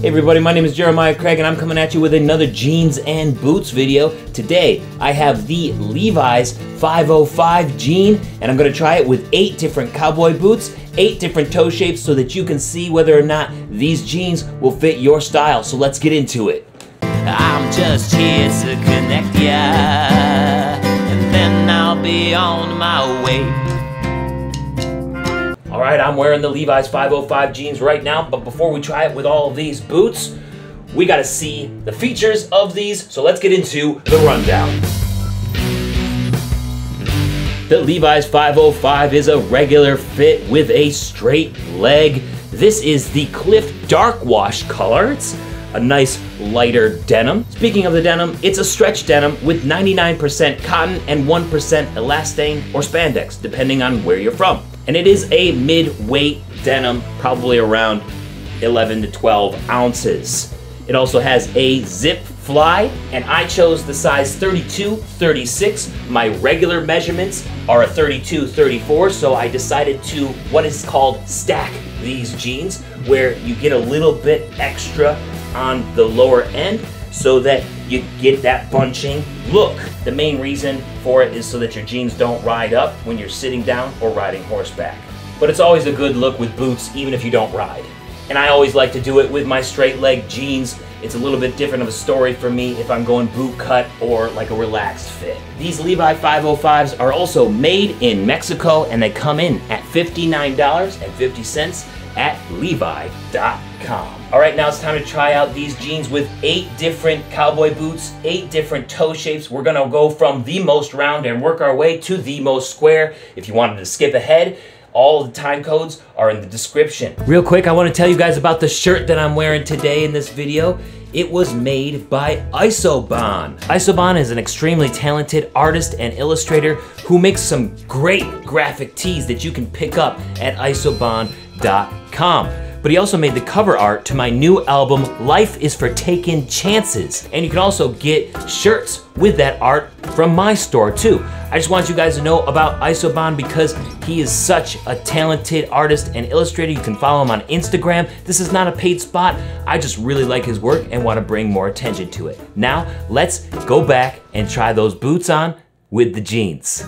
Hey everybody, my name is Jeremiah Craig and I'm coming at you with another jeans and boots video. Today, I have the Levi's 505 jean and I'm gonna try it with eight different cowboy boots, eight different toe shapes so that you can see whether or not these jeans will fit your style. So let's get into it. I'm just here to connect ya, and then I'll be on my way. All right, I'm wearing the Levi's 505 jeans right now, but before we try it with all these boots, we gotta see the features of these, so let's get into the rundown. The Levi's 505 is a regular fit with a straight leg. This is the Cliff Dark Wash color. It's a nice lighter denim. Speaking of the denim, it's a stretch denim with 99% cotton and 1% elastane or spandex, depending on where you're from. And it is a mid-weight denim, probably around 11 to 12 ounces. It also has a zip fly, and I chose the size 32, 36. My regular measurements are a 32, 34, so I decided to what is called stack these jeans, where you get a little bit extra on the lower end so that you get that bunching look. The main reason for it is so that your jeans don't ride up when you're sitting down or riding horseback. But it's always a good look with boots even if you don't ride. And I always like to do it with my straight leg jeans. It's a little bit different of a story for me if I'm going boot cut or like a relaxed fit. These Levi 505s are also made in Mexico and they come in at $59.50 at levi.com. All right, now it's time to try out these jeans with eight different cowboy boots, eight different toe shapes. We're gonna go from the most round and work our way to the most square. If you wanted to skip ahead, all the time codes are in the description. Real quick, I wanna tell you guys about the shirt that I'm wearing today in this video. It was made by ISOBAN. ISOBAN is an extremely talented artist and illustrator who makes some great graphic tees that you can pick up at but he also made the cover art to my new album, Life is for Taking Chances. And you can also get shirts with that art from my store too. I just want you guys to know about ISOBAN because he is such a talented artist and illustrator. You can follow him on Instagram. This is not a paid spot. I just really like his work and want to bring more attention to it. Now, let's go back and try those boots on with the jeans.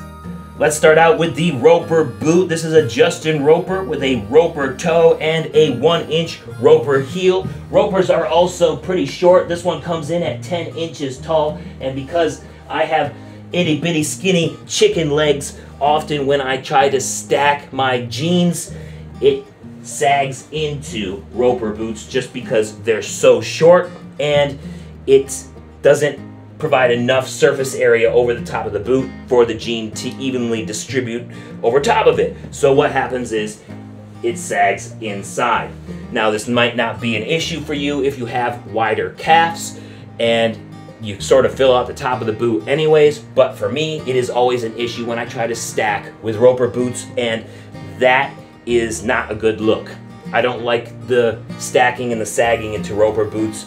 Let's start out with the Roper boot. This is a Justin Roper with a Roper toe and a one inch Roper heel. Ropers are also pretty short. This one comes in at 10 inches tall. And because I have itty bitty skinny chicken legs, often when I try to stack my jeans, it sags into Roper boots just because they're so short and it doesn't provide enough surface area over the top of the boot for the jean to evenly distribute over top of it. So what happens is it sags inside. Now this might not be an issue for you if you have wider calves and you sort of fill out the top of the boot anyways, but for me, it is always an issue when I try to stack with roper boots and that is not a good look. I don't like the stacking and the sagging into roper boots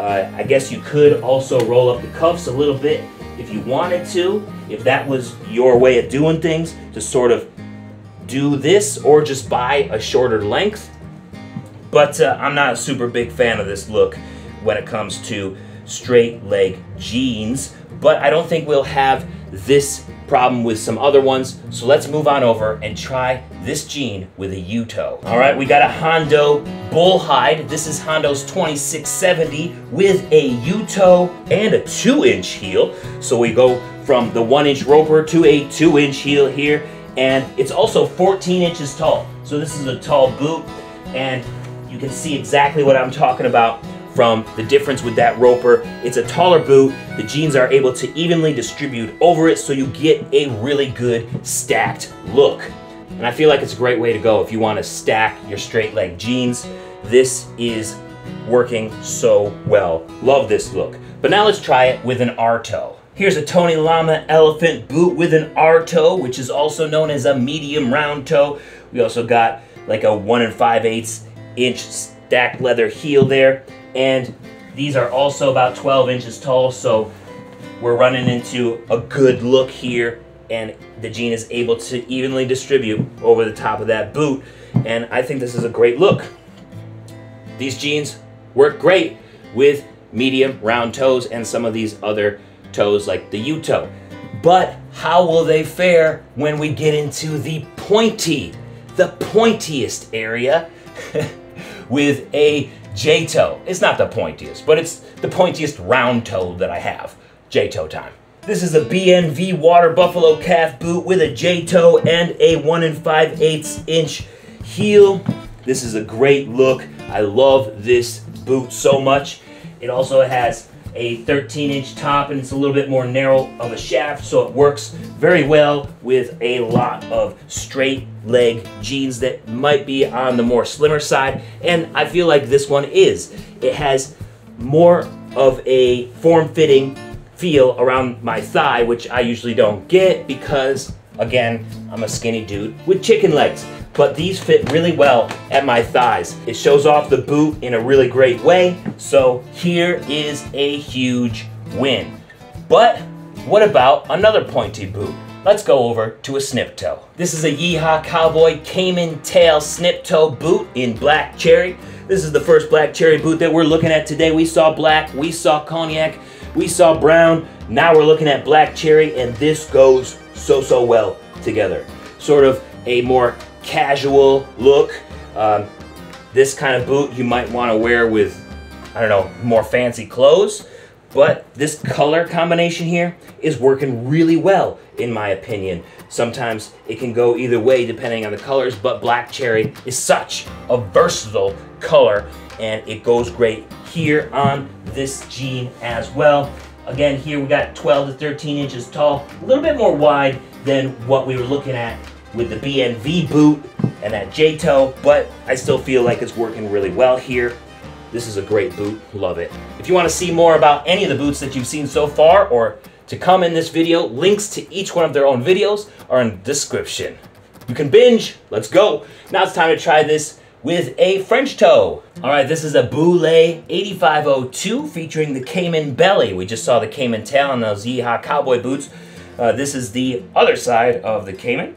uh, I guess you could also roll up the cuffs a little bit if you wanted to, if that was your way of doing things, to sort of do this or just buy a shorter length. But uh, I'm not a super big fan of this look when it comes to straight leg jeans, but I don't think we'll have this problem with some other ones. So let's move on over and try this jean with a U-toe. All right, we got a Hondo bull hide. This is Hondo's 2670 with a U-toe and a two inch heel. So we go from the one inch roper to a two inch heel here. And it's also 14 inches tall. So this is a tall boot and you can see exactly what I'm talking about from the difference with that roper. It's a taller boot. The jeans are able to evenly distribute over it so you get a really good stacked look. And I feel like it's a great way to go if you want to stack your straight leg jeans. This is working so well. Love this look. But now let's try it with an R-toe. Here's a Tony Lama elephant boot with an R-toe, which is also known as a medium round toe. We also got like a one and five eighths inch stacked leather heel there. And these are also about 12 inches tall, so we're running into a good look here and the jean is able to evenly distribute over the top of that boot. And I think this is a great look. These jeans work great with medium round toes and some of these other toes like the U-toe. But how will they fare when we get into the pointy, the pointiest area with a J-toe? It's not the pointiest, but it's the pointiest round toe that I have. J-toe time. This is a BNV Water Buffalo calf boot with a J-toe and a 1 and 5 8 inch heel. This is a great look. I love this boot so much. It also has a 13 inch top and it's a little bit more narrow of a shaft so it works very well with a lot of straight leg jeans that might be on the more slimmer side and I feel like this one is. It has more of a form-fitting feel around my thigh which I usually don't get because again I'm a skinny dude with chicken legs but these fit really well at my thighs. It shows off the boot in a really great way, so here is a huge win. But what about another pointy boot? Let's go over to a snip toe. This is a Yeehaw Cowboy Caiman Tail snip toe boot in black cherry. This is the first black cherry boot that we're looking at today. We saw black, we saw cognac, we saw brown. Now we're looking at black cherry and this goes so, so well together. Sort of a more casual look. Um, this kind of boot you might want to wear with, I don't know, more fancy clothes. But this color combination here is working really well, in my opinion. Sometimes it can go either way depending on the colors, but black cherry is such a versatile color and it goes great here on this jean as well. Again, here we got 12 to 13 inches tall, a little bit more wide than what we were looking at with the BNV boot and that J-toe, but I still feel like it's working really well here. This is a great boot, love it. If you want to see more about any of the boots that you've seen so far or to come in this video, links to each one of their own videos are in the description. You can binge, let's go. Now it's time to try this with a French toe. All right, this is a Boulet 8502 featuring the Caiman belly. We just saw the Caiman tail on those Yeehaw cowboy boots. Uh, this is the other side of the Caiman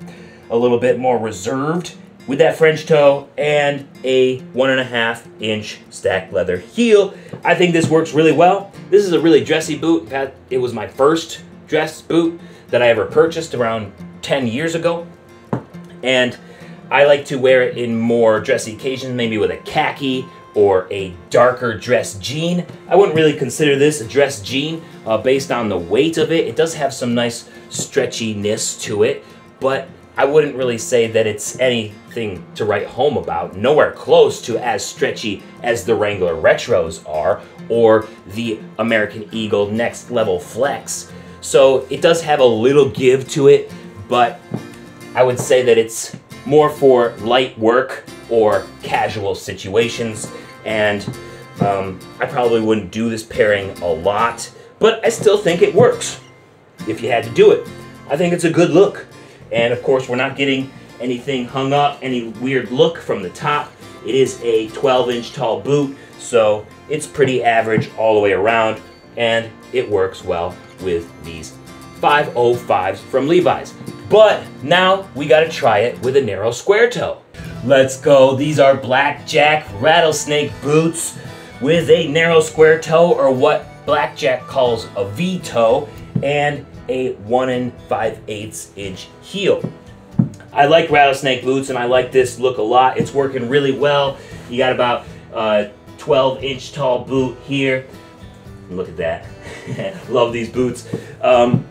a little bit more reserved with that French toe and a one and a half inch stack leather heel. I think this works really well. This is a really dressy boot. It was my first dress boot that I ever purchased around 10 years ago. And I like to wear it in more dressy occasions, maybe with a khaki or a darker dress jean. I wouldn't really consider this a dress jean uh, based on the weight of it. It does have some nice stretchiness to it, but I wouldn't really say that it's anything to write home about. Nowhere close to as stretchy as the Wrangler Retros are or the American Eagle Next Level Flex. So it does have a little give to it, but I would say that it's more for light work or casual situations. And um, I probably wouldn't do this pairing a lot, but I still think it works if you had to do it. I think it's a good look. And of course, we're not getting anything hung up, any weird look from the top. It is a 12 inch tall boot, so it's pretty average all the way around, and it works well with these 505s from Levi's. But now we gotta try it with a narrow square toe. Let's go. These are Black Jack rattlesnake boots with a narrow square toe, or what Black Jack calls a V toe, and a 1 and 5 eighths inch heel. I like rattlesnake boots and I like this look a lot. It's working really well. You got about a 12 inch tall boot here. Look at that. Love these boots. Um,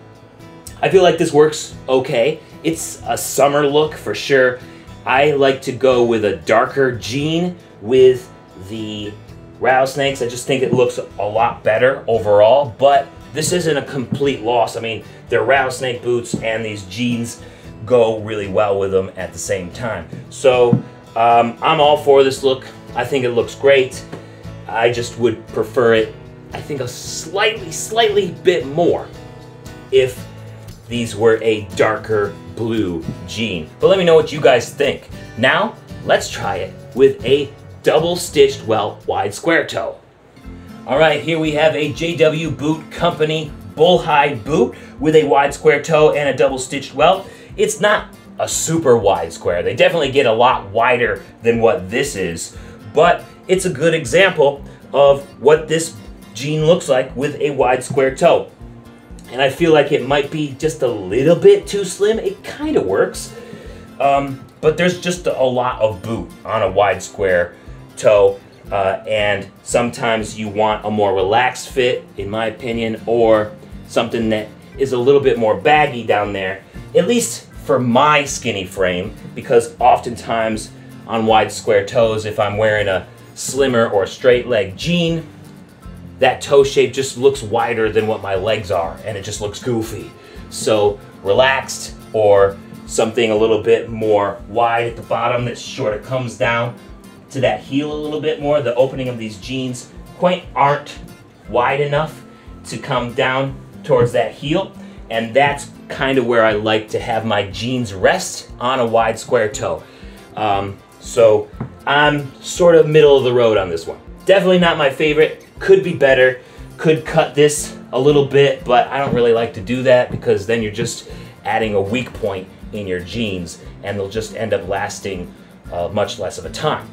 I feel like this works okay. It's a summer look for sure. I like to go with a darker jean with the rattlesnakes. I just think it looks a lot better overall, but this isn't a complete loss. I mean, they're rattlesnake boots and these jeans go really well with them at the same time. So um, I'm all for this look. I think it looks great. I just would prefer it, I think a slightly, slightly bit more if these were a darker blue jean. But let me know what you guys think. Now, let's try it with a double stitched well, wide square toe. All right, here we have a JW Boot Company bullhide boot with a wide square toe and a double stitched welt. It's not a super wide square. They definitely get a lot wider than what this is, but it's a good example of what this jean looks like with a wide square toe. And I feel like it might be just a little bit too slim. It kind of works. Um, but there's just a lot of boot on a wide square toe. Uh, and sometimes you want a more relaxed fit, in my opinion, or something that is a little bit more baggy down there, at least for my skinny frame, because oftentimes on wide square toes, if I'm wearing a slimmer or straight leg jean, that toe shape just looks wider than what my legs are, and it just looks goofy. So relaxed or something a little bit more wide at the bottom that sort of comes down to that heel a little bit more. The opening of these jeans quite aren't wide enough to come down towards that heel. And that's kind of where I like to have my jeans rest on a wide square toe. Um, so I'm sort of middle of the road on this one. Definitely not my favorite. Could be better. Could cut this a little bit, but I don't really like to do that because then you're just adding a weak point in your jeans and they'll just end up lasting uh, much less of a time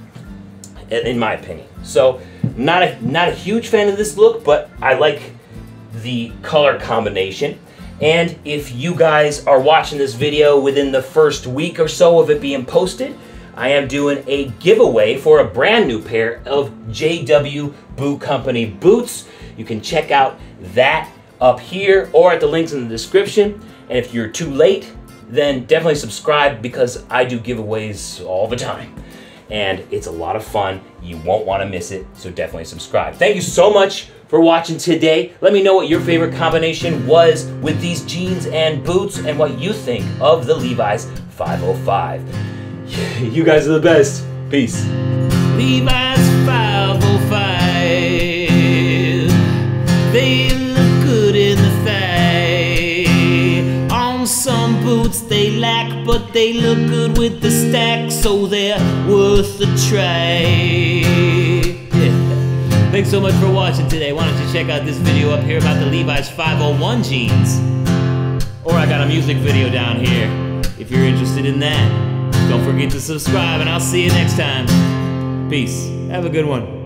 in my opinion. So, not a not a huge fan of this look, but I like the color combination. And if you guys are watching this video within the first week or so of it being posted, I am doing a giveaway for a brand new pair of JW Boot Company boots. You can check out that up here or at the links in the description. And if you're too late, then definitely subscribe because I do giveaways all the time and it's a lot of fun. You won't want to miss it, so definitely subscribe. Thank you so much for watching today. Let me know what your favorite combination was with these jeans and boots and what you think of the Levi's 505. You guys are the best. Peace. Levi's they lack, but they look good with the stack, so they're worth a try. Thanks so much for watching today. Why don't you check out this video up here about the Levi's 501 jeans? Or I got a music video down here if you're interested in that. Don't forget to subscribe, and I'll see you next time. Peace. Have a good one.